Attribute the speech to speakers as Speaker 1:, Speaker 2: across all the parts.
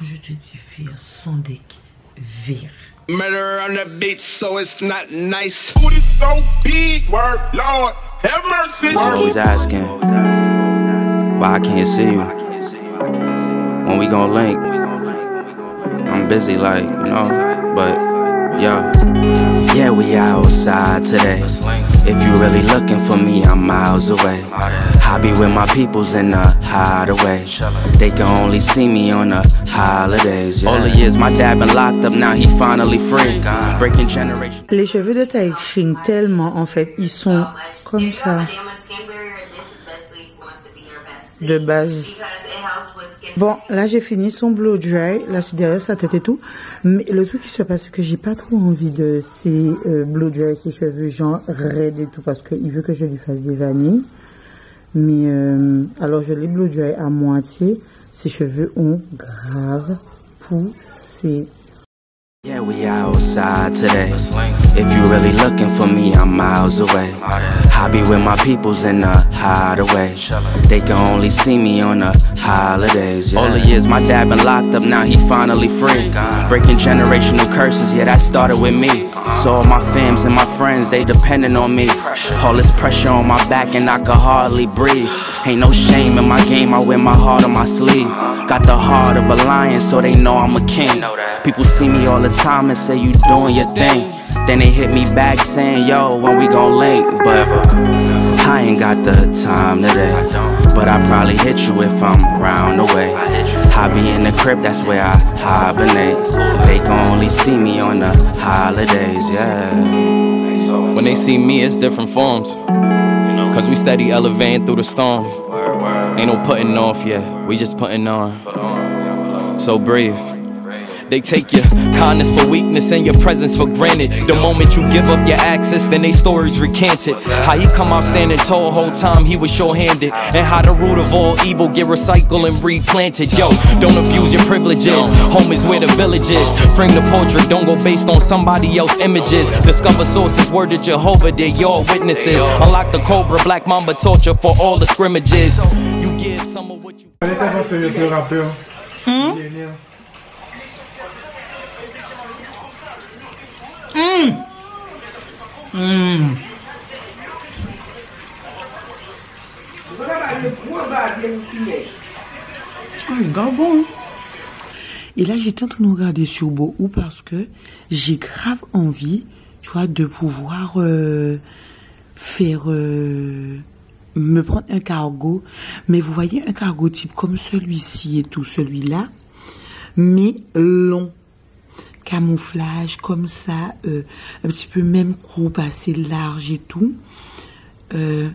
Speaker 1: Quand je te dis vire, sans deck, vire.
Speaker 2: Murder on the beat, so it's not nice. Booty so big, word, Lord, have mercy.
Speaker 3: Always asking why I can't see you. When we gon' link, I'm busy, like, you know, but yo. Yeah, we outside today. If you really looking for me, I'm miles away. I be with my peoples in the hideaway. They can only see me on the holidays. All the years my dad been locked up, now he finally free. Breaking generations.
Speaker 1: Les cheveux de Taïk tellement, en fait, ils sont comme ça, de base. Bon, là j'ai fini son blow dry, là c'est derrière sa tête et tout. Mais le truc qui se passe, c'est que j'ai pas trop envie de ces euh, blow dry, ses cheveux genre raides et tout, parce qu'il veut que je lui fasse des vanilles. Mais euh, alors je les blow dry à moitié. Ses cheveux ont grave poussé.
Speaker 3: Yeah, we outside today. If you really looking for me, I'm miles away. I be with my peoples in the hideaway. They can only see me on the holidays. All the years my dad been locked up, now he finally free. Breaking generational curses, yeah, that started with me. So all my fams and my friends, they depending on me. All this pressure on my back and I can hardly breathe. Ain't no shame in my game, I wear my heart on my sleeve. Got the heart of a lion, so they know I'm a king. People see me all the time and say you doing your thing. Then they hit me back saying, yo, when we gon' link? But I ain't got the time today. But I probably hit you if I'm round the way. I be in the crib, that's where I hibernate. They can only see me on the holidays, yeah.
Speaker 4: When they see me, it's different forms. Cause we steady elevating through the storm. Ain't no putting off yet, we just putting on. So breathe. They take your kindness for weakness and your presence for granted. The moment you give up your access, then they stories recanted. How he come out standing tall, whole time he was sure-handed. And how the root of all evil get recycled and replanted. Yo, don't abuse your privileges. Home is where the village is. Frame the portrait, don't go based on somebody else's images. Discover sources, word to Jehovah, they're your witnesses. Unlock the cobra, black mamba torture for all the scrimmages. You give some of what you.
Speaker 1: Ah, Et là, j'étais en train de regarder sur Bohou parce que j'ai grave envie, de pouvoir euh, faire, euh, me prendre un cargo. Mais vous voyez, un cargo type comme celui-ci et tout, celui-là, mais long. Camouflage, comme ça, euh, un petit peu même coupe, assez large et tout. Euh,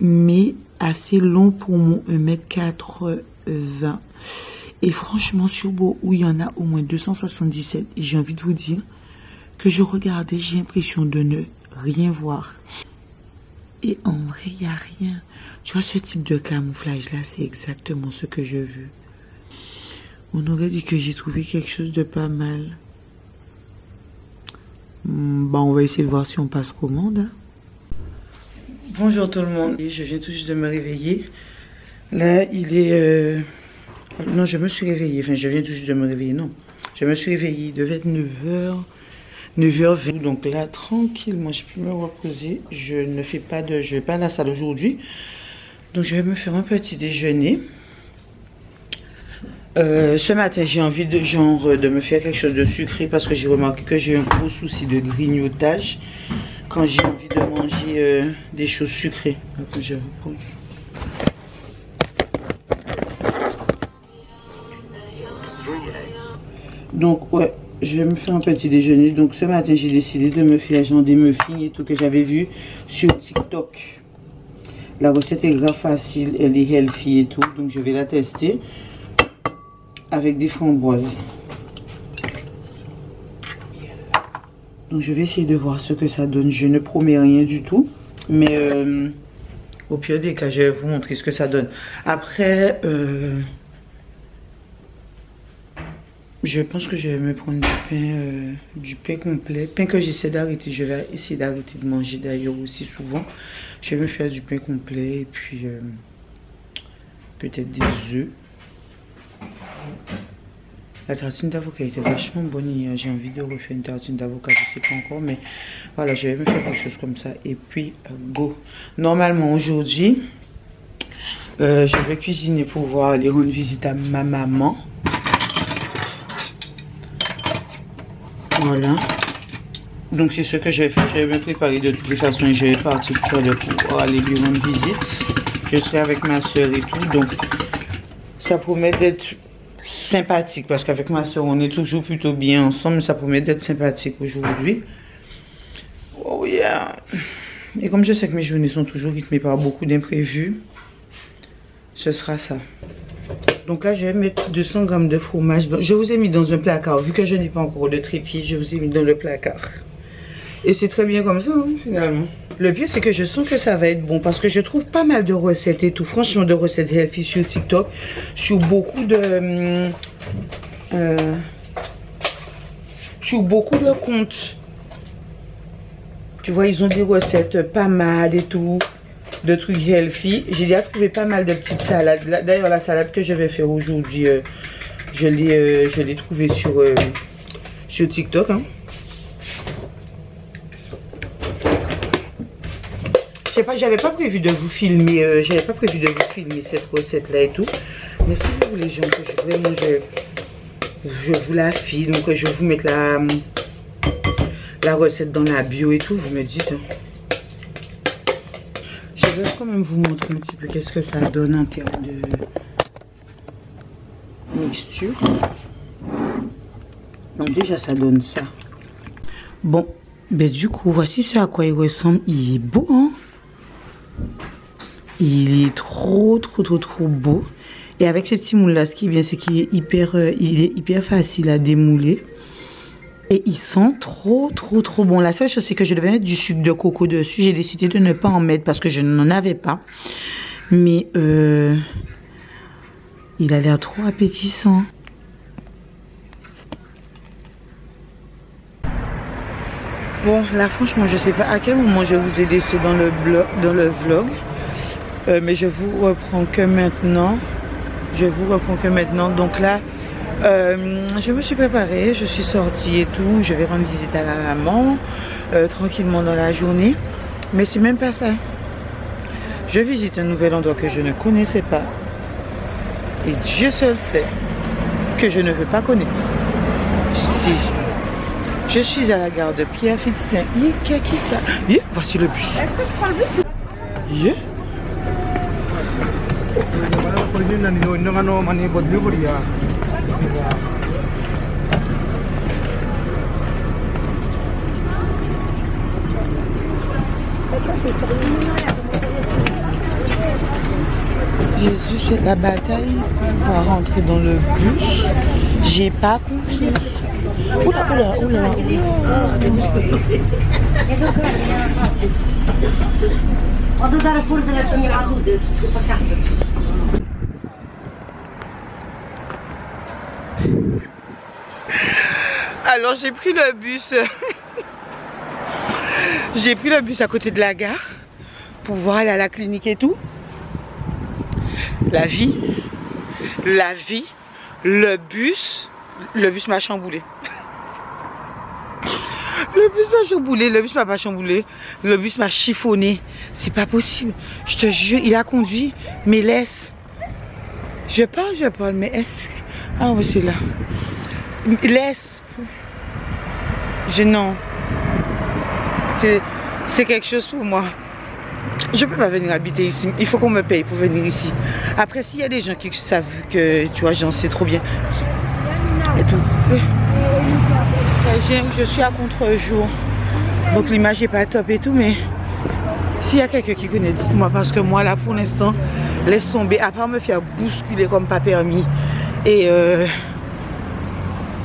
Speaker 1: mais assez long pour mon 1m80. Et franchement, sur Beau, où il y en a au moins 277, et j'ai envie de vous dire que je regardais, j'ai l'impression de ne rien voir. Et en vrai, il n'y a rien. Tu vois, ce type de camouflage-là, c'est exactement ce que je veux. On aurait dit que j'ai trouvé quelque chose de pas mal. Hmm, Bon, on va essayer de voir si on passe commande. hein. Bonjour tout le monde. Je viens tout juste de me réveiller. Là, il est... euh, Non, je me suis réveillée. Enfin, je viens tout juste de me réveiller. Non. Je me suis réveillée. Il devait être 9h. 9h20. Donc là, tranquillement, je peux me reposer. Je ne fais pas de... Je vais pas à la salle aujourd'hui. Donc, je vais me faire un petit déjeuner. Euh, ce matin, j'ai envie de genre euh, de me faire quelque chose de sucré parce que j'ai remarqué que j'ai un gros souci de grignotage quand j'ai envie de manger euh, des choses sucrées. Donc ouais, je vais me faire un petit déjeuner. Donc ce matin, j'ai décidé de me faire genre des muffins et tout que j'avais vu sur TikTok. La recette est grave facile, elle est healthy et tout, donc je vais la tester avec des framboises. Donc je vais essayer de voir ce que ça donne. Je ne promets rien du tout. Mais euh, au pire des cas, je vais vous montrer ce que ça donne. Après, euh, je pense que je vais me prendre du pain, euh, du pain complet. Pain que j'essaie d'arrêter. Je vais essayer d'arrêter de manger d'ailleurs aussi souvent. Je vais me faire du pain complet et puis peut-être des œufs. La tartine d'avocat était vachement bonne hier. J'ai envie de refaire une tartine d'avocat, je sais pas encore, mais voilà, je vais me faire quelque chose comme ça. Et puis, euh, go. Normalement, aujourd'hui, euh, je vais cuisiner pour voir aller rendre visite à ma maman. Voilà. Donc, c'est ce que je vais faire. Je vais me préparer de toutes les façons et je vais partir pour aller lui rendre visite. Je serai avec ma soeur et tout. Donc, ça promet d'être sympathique parce qu'avec ma soeur, on est toujours plutôt bien ensemble. Ça promet d'être sympathique aujourd'hui. Oh yeah. Et comme je sais que mes journées sont toujours rythmées par beaucoup d'imprévus, ce sera ça. Donc là, je vais mettre 200 grammes de fromage. Je vous ai mis dans un placard. Vu que je n'ai pas encore de trépied, je vous ai mis dans le placard. Et c'est très bien comme ça, hein, finalement. Le pire, c'est que je sens que ça va être bon. Parce que je trouve pas mal de recettes et tout. Franchement, de recettes healthy sur TikTok. Sur beaucoup de... Hum, euh, sur beaucoup de comptes. Tu vois, ils ont des recettes pas mal et tout. De trucs healthy. J'ai déjà trouvé pas mal de petites salades. D'ailleurs, la salade que je vais faire aujourd'hui, euh, je l'ai euh, trouvée sur, sur TikTok. Hein. Je pas, j'avais pas prévu de vous filmer, euh, j'avais pas prévu de vous filmer cette recette là et tout. Mais si vous voulez, que je, vraiment, je, je vous la filme, que je vous mette la, la recette dans la bio et tout, vous me dites. Hein. Je vais quand même vous montrer un petit peu qu'est-ce que ça donne en termes de mixture. Donc déjà, ça donne ça. Bon, ben du coup, voici ce à quoi il ressemble. Il est beau, hein il est trop, trop, trop, trop beau. Et avec ces petits moules là, ce qui est bien, c'est qu'il est hyper, euh, est hyper facile à démouler. Et il sent trop, trop, trop bon. La seule chose, c'est que je devais mettre du sucre de coco dessus. J'ai décidé de ne pas en mettre parce que je n'en avais pas. Mais euh, il a l'air trop appétissant. Bon, là, franchement, je sais pas à quel moment je vous ai laissé dans le, blog, dans le vlog. Euh, mais je vous reprends que maintenant. Je vous reprends que maintenant. Donc là, euh, je me suis préparée, je suis sortie et tout. Je vais rendre visite à la maman euh, tranquillement dans la journée. Mais c'est même pas ça. Je visite un nouvel endroit que je ne connaissais pas. Et Dieu seul sait que je ne veux pas connaître. Si, je suis à la gare de. Qui ça Voici le bus. Est-ce que je prends le bus yeah. Jésus, c'est la bataille pour rentrer dans le bus. J'ai pas compris. Oula, oula, oula, J'ai pris le bus. j'ai pris le bus à côté de la gare pour voir aller à la clinique et tout. La vie, la vie, le bus, le bus m'a chamboulé. Le bus m'a chamboulé, le bus m'a pas chamboulé, le bus m'a chiffonné. C'est pas possible. Je te jure, il a conduit, mais laisse. Je parle, je parle, mais est-ce Ah oui, c'est là. Laisse. Non. C'est quelque chose pour moi. Je peux pas venir habiter ici. Il faut qu'on me paye pour venir ici. Après, s'il y a des gens qui savent que, tu vois, j'en sais trop bien. Et tout. Je suis à contre-jour. Donc l'image est pas top et tout, mais s'il y a quelqu'un qui connaît, dites-moi. Parce que moi, là, pour l'instant, laisse tomber. À part me faire bousculer comme pas permis. Et, euh,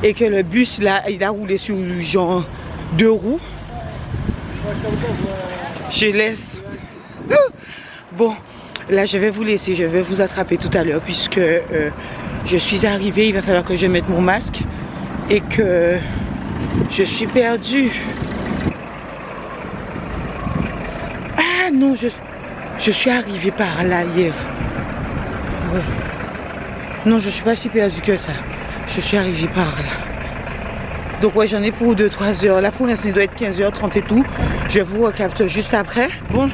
Speaker 1: et que le bus, là, il a roulé sur genre deux roues. Je laisse. Bon, là, je vais vous laisser. Je vais vous attraper tout à l'heure puisque euh, je suis arrivée. Il va falloir que je mette mon masque et que je suis perdue. Ah non, je, je suis arrivée par là hier. Non, je suis pas si perdue que ça. Je suis arrivée par là. Donc ouais, j'en ai pour 2-3 heures. Là, pour l'instant, il doit être 15h30 et tout. Je vous recapte juste après. Bon.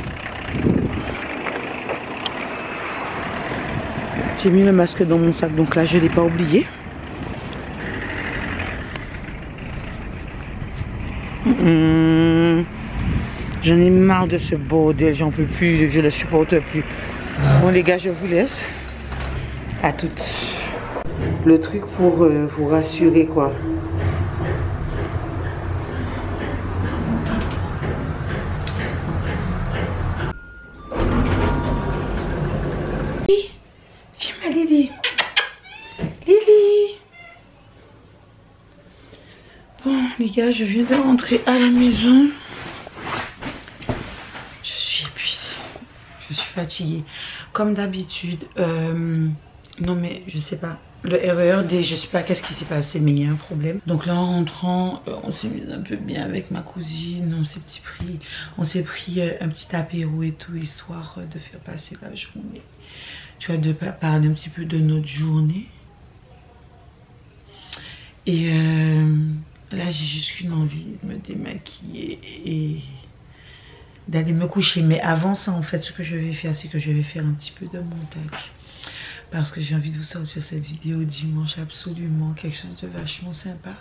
Speaker 1: J'ai mis le masque dans mon sac, donc là, je ne l'ai pas oublié. Hum. J'en ai marre de ce bordel, j'en peux plus, je le supporte plus. Bon les gars, je vous laisse. À toutes. Le truc pour euh, vous rassurer quoi. Viens ma Lily. Lily. Bon les gars, je viens de rentrer à la maison. Je suis épuisée. Je suis fatiguée. Comme d'habitude. Euh, non mais je sais pas. Le RERD, je sais pas qu'est-ce qui s'est passé, mais il y a un problème. Donc là, en rentrant, euh, on s'est mis un peu bien avec ma cousine. On s'est pris, pris euh, un petit apéro et tout, histoire de faire passer la journée. Tu vois, de parler un petit peu de notre journée. Et là, j'ai juste qu'une envie de me démaquiller et d'aller me coucher. Mais avant ça, en fait, ce que je vais faire, c'est que je vais faire un petit peu de montage. Parce que j'ai envie de vous sortir cette vidéo dimanche absolument. Quelque chose de vachement sympa.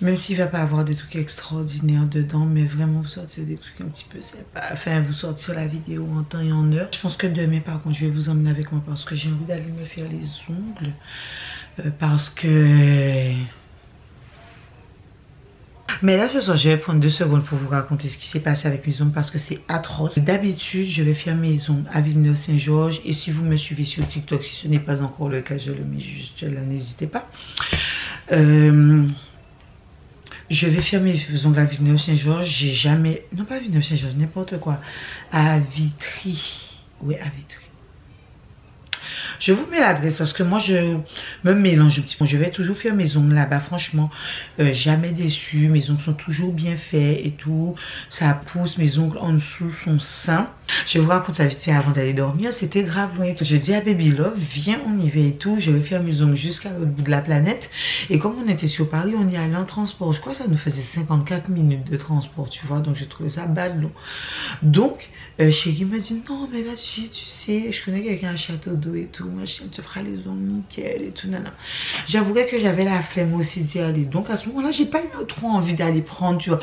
Speaker 1: Même s'il ne va pas avoir des trucs extraordinaires dedans. Mais vraiment vous sortir des trucs un petit peu sympas. Enfin, vous sortir la vidéo en temps et en heure. Je pense que demain, par contre, je vais vous emmener avec moi. Parce que j'ai envie d'aller me faire les ongles. Euh, parce que... Mais là, ce soir, je vais prendre deux secondes pour vous raconter ce qui s'est passé avec mes ongles parce que c'est atroce. D'habitude, je vais faire mes ongles à Villeneuve-Saint-Georges. Et si vous me suivez sur TikTok, si ce n'est pas encore le cas, je le mets juste là, n'hésitez pas. Euh, je vais faire mes ongles à Villeneuve-Saint-Georges. J'ai jamais... Non, pas Villeneuve-Saint-Georges, n'importe quoi. À Vitry. Oui, à Vitry. Je vous mets l'adresse parce que moi, je me mélange un petit peu. Je vais toujours faire mes ongles là-bas. Franchement, euh, jamais déçu. Mes ongles sont toujours bien faits et tout. Ça pousse. Mes ongles en dessous sont sains. Je vous raconter ça vite fait avant d'aller dormir. C'était grave loin. Je dis à Baby Love, viens, on y va et tout. Je vais faire mes ongles jusqu'à l'autre bout de la planète. Et comme on était sur Paris, on y allait en transport. Je crois que ça nous faisait 54 minutes de transport, tu vois. Donc, j'ai trouvé ça bad long. Donc, euh, Chérie me dit, non, mais vas-y, tu sais, je connais quelqu'un à Château d'eau et tout machin, te fera les ongles nickel et tout, nana. J'avouerais que j'avais la flemme aussi d'y aller. Donc à ce moment-là, j'ai pas eu trop envie d'aller prendre, tu vois,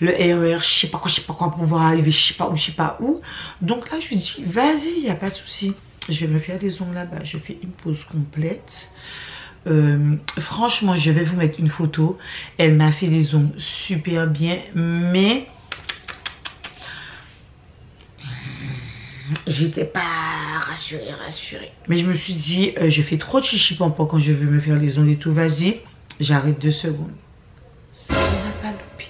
Speaker 1: le RER, je sais pas quoi, je sais pas quoi, pour pouvoir arriver, je sais pas où, je sais pas où. Donc là, je lui dis, vas-y, il n'y a pas de souci. Je vais me faire des ongles là-bas. Je fais une pause complète. Euh, franchement, je vais vous mettre une photo. Elle m'a fait les ongles super bien, mais j'étais pas rassurée, rassurée. Mais je me suis dit, euh, je fais trop de chichi quand je veux me faire les ongles et tout. Vas-y, j'arrête deux secondes. Ça n'a pas loupé.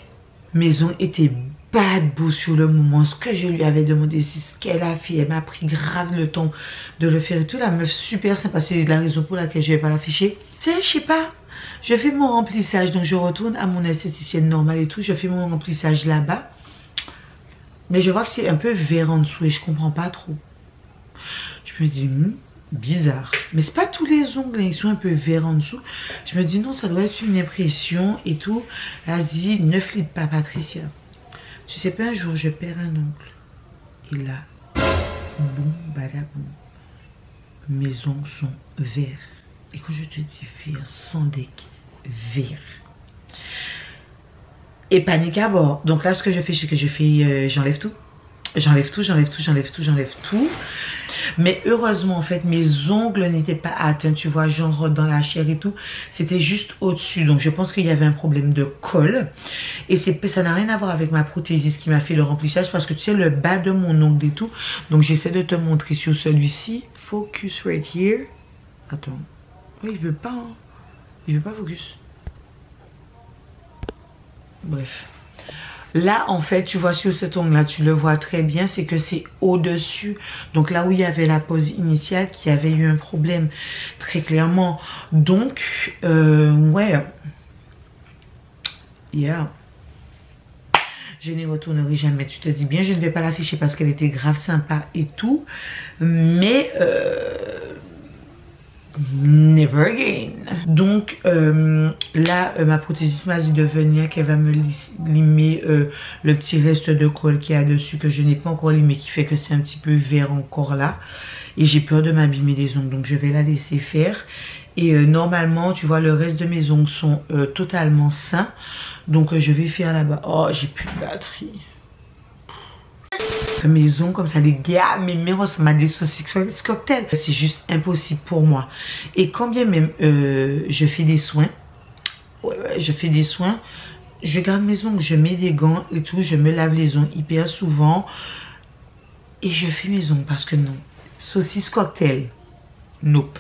Speaker 1: Mes ongles étaient pas beaux sur le moment. Ce que je lui avais demandé, c'est ce qu'elle a fait. Elle m'a pris grave le temps de le faire et tout. La meuf super sympa. C'est la raison pour laquelle je vais pas l'afficher. Sais, je sais pas. Je fais mon remplissage. Donc, je retourne à mon esthéticienne normale et tout. Je fais mon remplissage là-bas. Mais je vois que c'est un peu vert en dessous et je comprends pas trop. Je me dis, hmm, bizarre. Mais c'est pas tous les ongles, ils sont un peu verts en dessous. Je me dis, non, ça doit être une impression et tout. Vas-y, ne flippe pas, Patricia. Tu sais pas, un jour, je perds un ongle. Et là, boum, badaboum. Mes ongles sont verts. Et quand je te dis vert, sans deck, vert et panique à bord. Donc là, ce que je fais, c'est que je fais, euh, j'enlève tout. J'enlève tout, j'enlève tout, j'enlève tout, j'enlève tout. Mais heureusement, en fait, mes ongles n'étaient pas atteints, tu vois, genre dans la chair et tout. C'était juste au-dessus. Donc, je pense qu'il y avait un problème de colle. Et ça n'a rien à voir avec ma prothésiste qui m'a fait le remplissage parce que tu sais, le bas de mon ongle et tout. Donc, j'essaie de te montrer sur celui-ci. Focus right here. Attends. Oui, il veut pas. Hein. Il veut pas focus. Bref. Là, en fait, tu vois sur cet ongle-là, tu le vois très bien, c'est que c'est au-dessus. Donc là où il y avait la pose initiale, qui avait eu un problème, très clairement. Donc, euh, ouais. Yeah. Je n'y retournerai jamais. Tu te dis bien, je ne vais pas l'afficher parce qu'elle était grave sympa et tout. Mais... Euh, never again. Donc euh, là, euh, ma prothésiste m'a dit de venir, qu'elle va me limer euh, le petit reste de colle qu'il y a dessus que je n'ai pas encore limé, qui fait que c'est un petit peu vert encore là. Et j'ai peur de m'abîmer les ongles, donc je vais la laisser faire. Et normalement, tu vois, le reste de mes ongles sont totalement sains. Donc je vais faire là-bas. Oh, j'ai plus de batterie maison comme ça, les gars, mes mains ça m'a des saucisses cocktail. C'est juste impossible pour moi. Et quand bien même euh, je fais des soins, je fais des soins, je garde mes ongles, je mets des gants et tout, je me lave les ongles hyper souvent. Et je fais mes ongles parce que non. Saucisse cocktail, nope.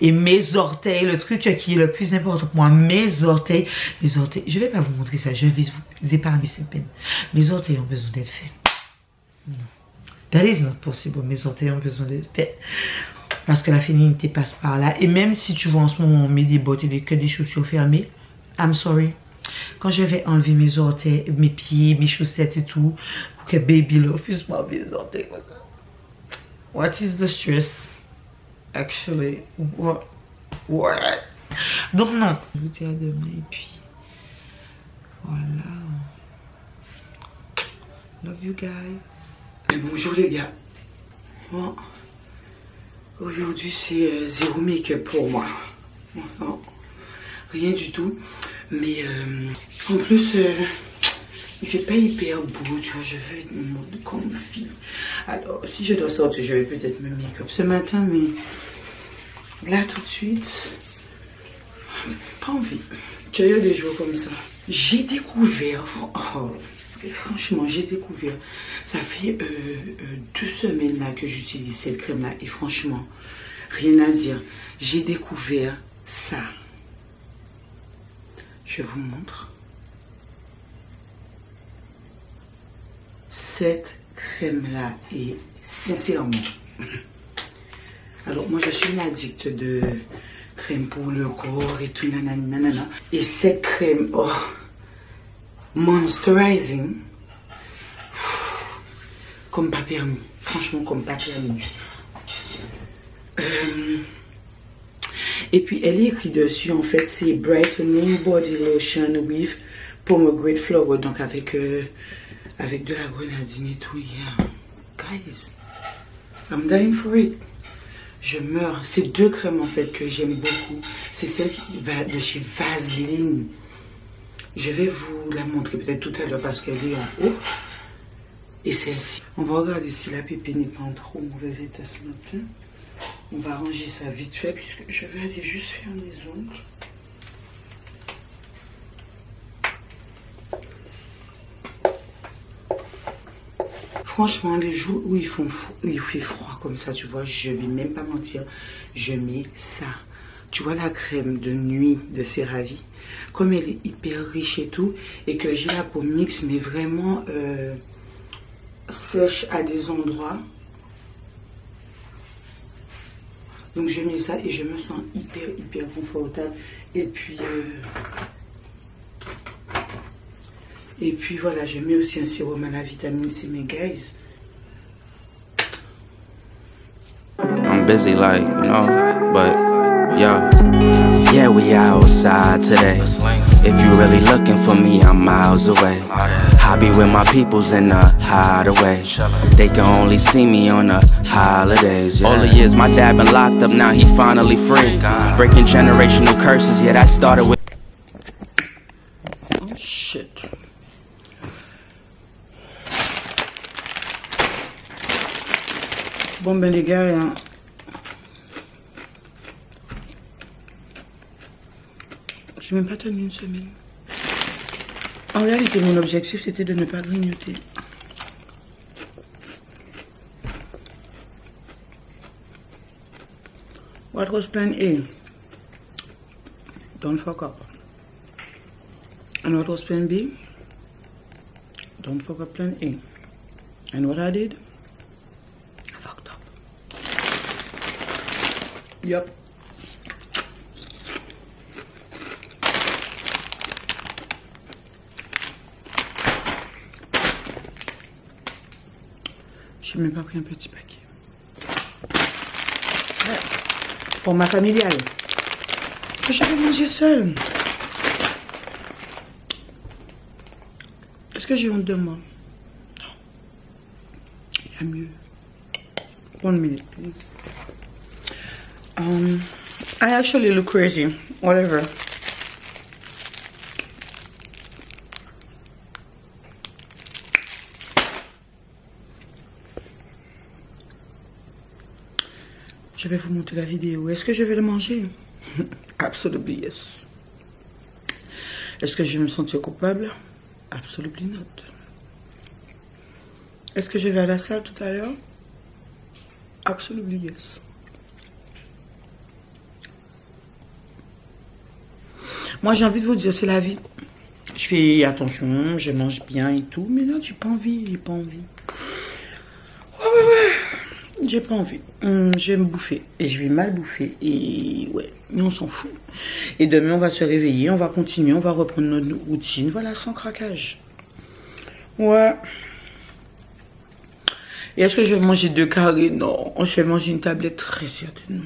Speaker 1: Et mes orteils, le truc qui est le plus important pour moi, mes orteils, mes orteils, je vais pas vous montrer ça, je vais vous épargner cette peine. Mes orteils ont besoin d'être faits. That is not possible. Mes orteils ont besoin de Parce que la féminité passe par là. Et même si tu vois en ce moment, on met des bottes et des, que des chaussures fermées, I'm sorry. Quand je vais enlever mes orteils, mes pieds, mes chaussettes et tout, pour que baby love puisse m'enlever les orteils. What is the stress? Actually, what? What? Donc non. Je vous dis à demain voilà. Love you guys. Bonjour les gars. Aujourd'hui c'est euh, zéro make-up pour moi. rien du tout. Mais euh, en plus, euh, il fait pas hyper beau, tu vois, je veux être mode comfy. Alors, si je dois sortir, je vais peut-être me make-up ce matin, mais là tout de suite, pas envie. Tu as des jours comme ça. J'ai découvert, oh, franchement, j'ai découvert, ça fait euh, euh, deux semaines là que j'utilise cette crème là et franchement, rien à dire. J'ai découvert ça. Je vous montre. Cette crème là est sincèrement. Alors moi je suis une addict de crème pour le corps et tout nanana. Et cette crème, oh, Monsterizing. Comme pas permis. Franchement, comme pas permis. Euh, et puis, elle est écrit dessus, en fait, c'est Brightening Body Lotion with Pomegranate Flower. Donc, avec, euh, avec de la grenadine et tout. Yeah. Guys, I'm dying for it. Je meurs. C'est deux crèmes, en fait, que j'aime beaucoup. C'est celle qui va de chez Vaseline. Je vais vous la montrer peut-être tout à l'heure parce qu'elle est en haut. Et celle-ci. On va regarder si la pépine n'est pas en trop mauvais état ce matin. On va ranger ça vite fait puisque je vais aller juste faire mes ongles. Franchement, les jours où il, où il fait froid comme ça, tu vois, je vais même pas mentir, je mets ça. Tu vois la crème de nuit de CeraVe Comme elle est hyper riche et tout, et que j'ai la peau mixte, mais vraiment euh, sèche à des endroits. Donc je mets ça et je me sens hyper, hyper confortable. Et puis... Euh, et puis voilà, je mets aussi un sérum à la vitamine C, mes guys.
Speaker 3: I'm busy like, Yo. Yeah, we outside today. If you really looking for me, I'm miles away. I be with my peoples in the hideaway. They can only see me on the holidays. Yeah. All the years my dad been locked up, now he finally free. Breaking generational curses, yeah, that started with.
Speaker 1: Oh shit. Bon ben n'ai même pas tenu une semaine. En réalité, mon objectif, c'était de ne pas grignoter. What was plan A? Don't fuck up. And what was plan B? Don't fuck up plan A. And what I did? I fucked up. Yep. J'ai même pas pris un petit paquet. format familial. Je vais manger seul. Est-ce que j'ai honte de moi? Non. Il y a mieux. One minute, please. Um, I actually look crazy. Whatever. Je vais vous montrer la vidéo. Est-ce que je vais le manger? Absolument yes. Est-ce que je vais me sentir coupable? Absolument not. Est-ce que je vais à la salle tout à l'heure? Absolument yes. Moi, j'ai envie de vous dire, c'est la vie. Je fais attention, je mange bien et tout, mais là, j'ai pas envie, j'ai pas envie. J'ai pas envie. Hum, je vais me bouffer. Et je vais mal bouffer. Et ouais, mais on s'en fout. Et demain, on va se réveiller, on va continuer, on va reprendre notre routine. Voilà, sans craquage. Ouais. Et est-ce que je vais manger deux carrés? Non, je vais manger une tablette très certainement.